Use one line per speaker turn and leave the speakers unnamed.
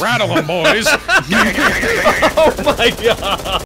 Rattle them, boys.
oh my god.